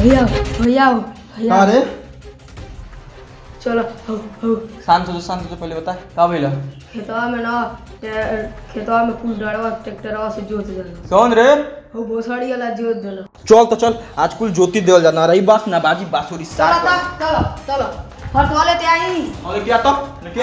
भैया भैया भैया। का रे? चलो हो हो। शांत हो शांत हो पहले बता का भइल खेतवा में ना खेतवा में कुल डरवा ट्रैक्टरवा से जोत देना। कौन रे? हो भोसड़ी वाला जोत देना। चल तो चल आज कुल ज्योति देवल जाना रही बात ना बाजी बासुरी चलो साथ तब चलो चलो। हटवा लेते आई और आ तो लेके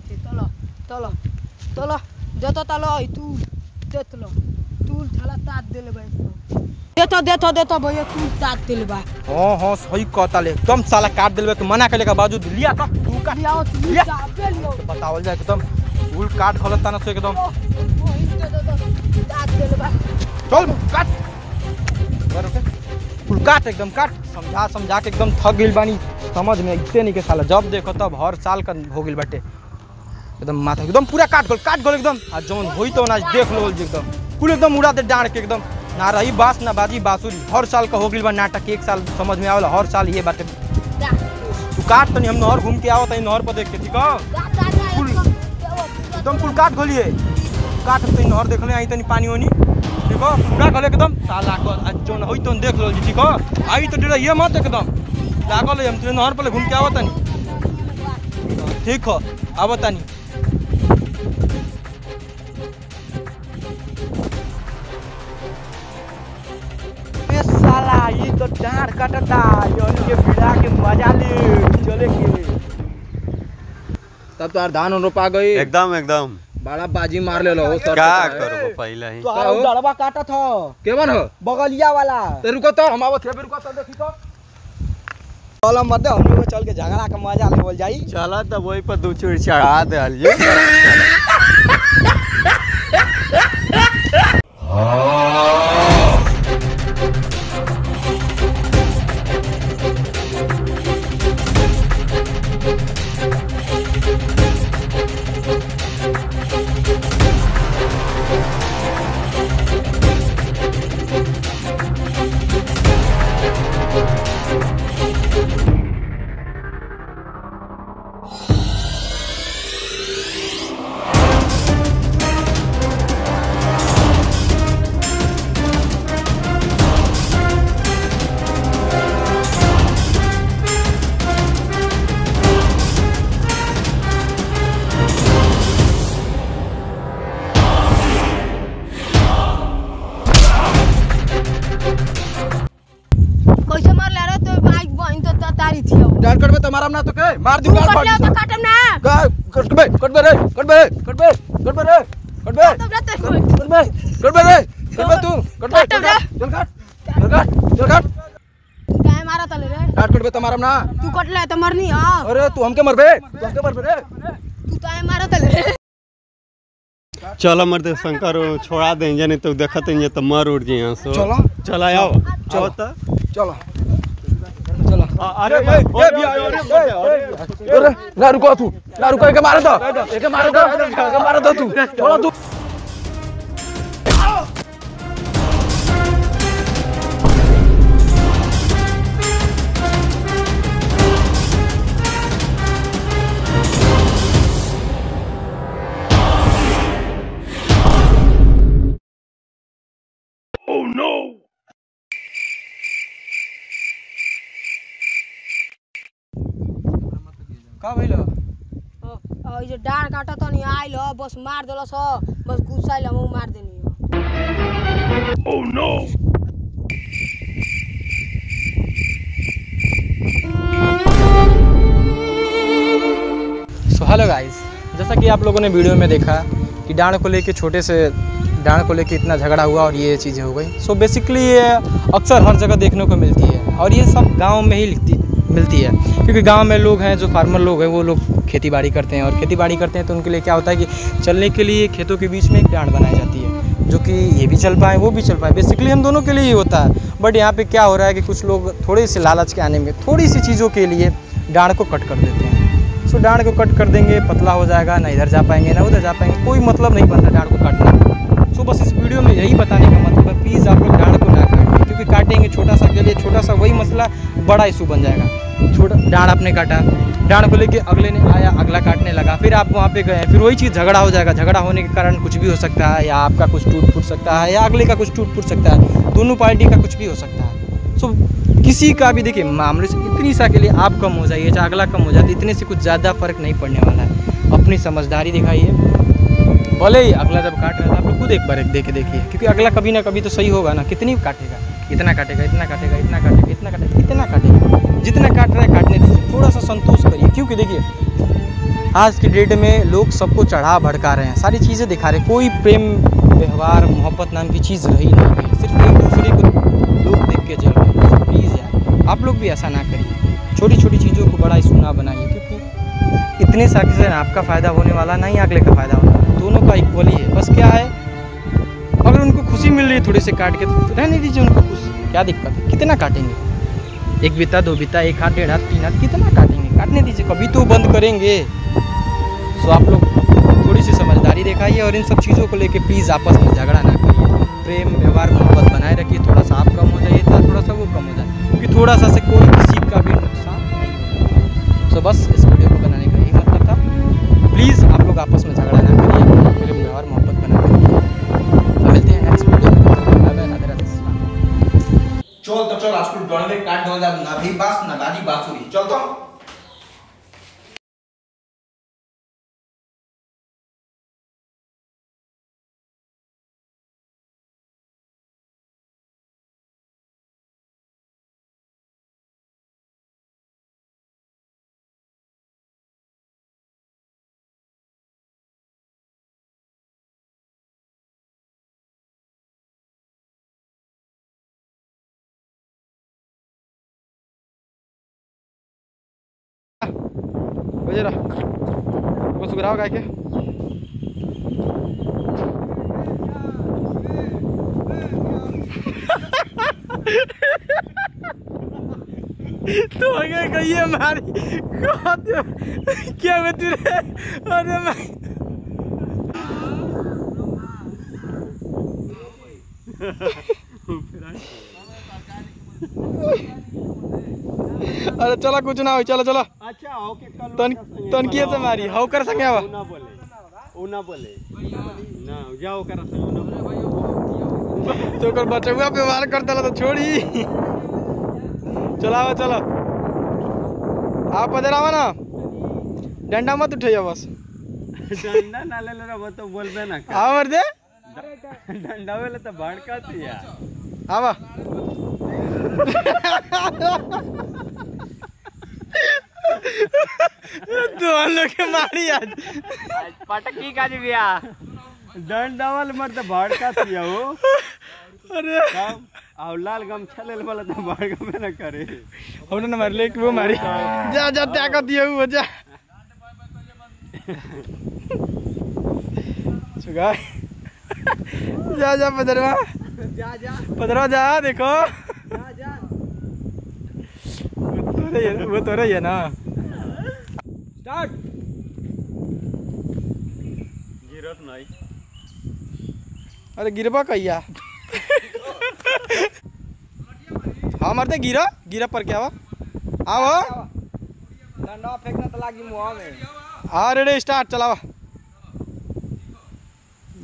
तो नहीं थे चलो चलो चलो दे तो तलो है तू दे तलो तुल थला दाँत दिल बा एकदम दे तो दे तो तो भैया तुल दाँत दिल बा हाँ हाँ सही कहता ले एकदम साला काट देलबे के मना करे के बावजूद लिया तो तू का लियाओ तुल लिया। दाँत बतावल जाए एकदम फूल काट खलता ना से एकदम दाँत दिल बा चल काट बर ओके फूल काट एकदम काट समझा समझा के एकदम थक गइल बानी समझ में इतने नहीं के साला जब देखो तब हर साल का हो गइल बाटे एकदम माथा, एकदम पूरा काट गोल काट गोल एकदम। आ जौन होई तो ना देख लो एकदम। कुल एकदम उड़ा दे डांड के एकदम। ना रही बास, ना बाजी, बांसुरी। हर साल का हो गइल बा नाटक, एक साल समझ में आवला, हर साल ये बाटे। तू काट तनी, हम नहर घूम के आवत हई नहर पर देख के, ठीक है? कुल एकदम कुल काट खोलिए काट तनी नहर देख ले आई, तनी पानी ओनी ठीक है? पूरा खोले एकदम। साला को आज जौन होई तो देख लो जी, ठीक है? आई तो डेरा ये मत एकदम। लागल हम तेरे नहर पर घूम के आवत तनी। ठीक है? आवत तनी। डांड काटता योन के भिड़ा के मज़ा ले चले के। तब तो यार धान रोपा गई। एकदम एकदम। बड़ा बाजी मार ले लो सर क्या करो पहले ही? तो आओ डड़वा काटा था केवन हो। बगलिया वाला। ते रुको तो हम आवत है रुको तो देखी तो। चल मत दे हम लोग चल के झगड़ा के मज़ा लेवल जाई। चला तो वही पर दो चूड़ चढ़ा दे ये तो मारम ना तो के मार दी तू गाल कट फाड़ ले दी तो काटम ना कटबे कटबे रे कटबे कटबे कटबे रे कटबे तब रहते कटबे कटबे रे कटबे तू कटबे काटम रे। चल काट चल काट चल काट तू काहे मारा तले रे। डांड कटबे तो मारम ना तू कट ले तो मरनी हाँ। अरे तू हमके मरबे तू हमके मरबे रे। तू काहे मारा तले रे। चलो मर्द शंकर छोड़ा देंगे नहीं तो देखते हैं तो मर उड़ जी यहाँ से चलो। चला आओ चलो। आओ तो। चलो चलो। अरे ना रुको तू। ना रुको एके मारे दो। एके मारे दो एके मारे दो तू। छोड़ो तू। का भइल? आ ये डार काटा तो नहीं आइल हो बस मार देलस हो बस गुस्साइल हम मार देनी हो सो हेलो गाइस जैसा कि आप लोगों ने वीडियो में देखा कि डांड को लेके छोटे से डांड को लेके इतना झगड़ा हुआ और ये चीज़ें हो गई। सो बेसिकली ये अक्सर हर जगह देखने को मिलती है और ये सब गाँव में ही लिखती मिलती है। क्योंकि गाँव में लोग हैं, जो फार्मर लोग हैं, वो लोग खेती बाड़ी करते हैं और खेती बाड़ी करते हैं तो उनके लिए क्या होता है कि चलने के लिए खेतों के बीच में एक डांड बनाई जाती है, जो कि ये भी चल पाए, वो भी चल पाए। बेसिकली हम दोनों के लिए ही होता है। बट यहाँ पे क्या हो रहा है कि कुछ लोग थोड़े से लालच के आने में, थोड़ी सी चीज़ों के लिए डांड को कट कर देते हैं। सो डांड को कट कर देंगे, पतला हो जाएगा, ना इधर जा पाएँगे, ना उधर जा पाएँगे, कोई मतलब नहीं बनता डांड को काटने का। सो बस इस वीडियो में यही बताने का मतलब है प्लीज़ आप लोग डांड को ना काटें, क्योंकि काटेंगे छोटा सा के लिए छोटा सा वही मसला, बड़ा इशू बन जाएगा। डांड आपने काटा। डांड को लेके अगले ने आया, अगला काटने लगा। फिर आप वहाँ पे गए। फिर वही चीज़ झगड़ा हो जाएगा। झगड़ा होने के कारण कुछ भी हो सकता है, या आपका कुछ टूट फूट सकता है, या अगले का कुछ टूट फूट सकता है। दोनों पार्टी का कुछ भी हो सकता है। सो किसी का भी देखिए, मामले से इतनी सा के लिए आप कम हो जाइए, चाहे अगला कम हो जाए इतने से कुछ ज़्यादा फ़र्क नहीं पड़ने वाला है। अपनी समझदारी दिखाइए। भले ही अगला जब काट रहा था, आप लोग खुद एक बार एक देखे देखिए, क्योंकि अगला कभी ना कभी तो सही होगा ना। कितनी काटेगा, इतना काटेगा इतना काटेगा इतना काटेगा इतना काटेगा इतना काटेगा। जितना काट रहा है, काटने दीजिए। थोड़ा सा संतोष करिए, क्योंकि देखिए, आज की डेट में लोग सबको चढ़ा भड़का रहे हैं, सारी चीज़ें दिखा रहे हैं। कोई प्रेम, व्यवहार, मोहब्बत नाम की चीज़ रही नहीं है। सिर्फ़ एक दूसरे को लोग देख के चल रहे हैं। प्लीज़ यार, आप लोग भी ऐसा ना करिए। छोटी छोटी चीज़ों को बड़ा इशू ना बनाइए, क्योंकि इतने सारे से आपका फ़ायदा होने वाला, ना ही अगले का फ़ायदा होने वाला। दोनों का इक्वली है। बस क्या है, अगर उनको खुशी मिल रही है थोड़े से काट के तो रहने दीजिए उनको खुशी। क्या दिक्कत है? कितना काटेंगे? एक बीता, दो बीता, एक हाथ, डेढ़ हाथ, तीन हाथ, कितना काटेंगे? काटने दीजिए, कभी तो बंद करेंगे। सो आप लोग थोड़ी सी समझदारी दिखाइए और इन सब चीज़ों को लेके प्लीज़ आपस में झगड़ा ना करिए। प्रेम, व्यवहार, मोहब्बत बनाए रखिए थोड़ा सा आप कम हो जाइए थोड़ा सा वो कम हो जाए। क्योंकि थोड़ा सा से कोई किसी का भी नुकसान नहीं सो बस इस वीडियो को बनाने का यही मतलब था। प्लीज़ आप लोग आपस में डरवे काट दो ना भी बास ना बासुरी। चल तो बजे रहा वो सुधराओ गाय के तो आगे कहिए हमारी क्या बती रे अरे मैं अरे चलो कुछ ना हो चलो चलो। अच्छा ओके तन तन किए से मारी हाउ कर संगे आवा। ना बोले ना बोले। ना जाओ कर ना बोले। तो कर बचुआ पे वार कर दला तो छोड़ी। चलावा चलो। आप आवा ना। डंडा मत उठाइए बस। डंडा ना ले ले वो तो ना कर मर दे। डंडा वेले तो भड़काती है। आवा। तू लोग के मारी आज। पटकी का जी बिया डंडा वाले मर तो भड़काती है। वो अरे आउ लाल गम छले वाला तो भड़का में ना करे। हमने ना मार ले वो मारी। जा जा त्याग दिया वो जा। चुका जा जा पदरवा। जा जा पदरवा जा देखो। जा जा वो तो रही वो तो रही है ना। स्टार्ट गिरत नहीं अरे गिरबा कहिया हाँ मरते गिरा। गिरा पर क्या आओ। डंडा फेंकना तो लागी मुँह में। हाँ रेडी स्टार्ट चलावा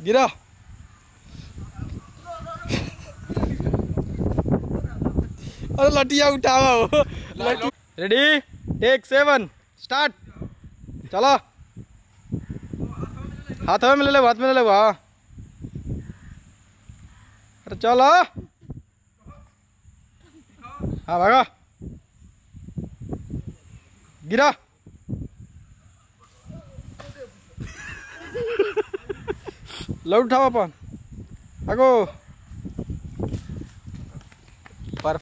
गिरा। अरे लटिया उठावा हो रेडी टेक सेवन स्टार्ट चलो। हाथ में ले ले हाथ में ले ले हाँ। अरे चलो। हाँ भागा। गिरा। लौट उठाओ अपन। आगो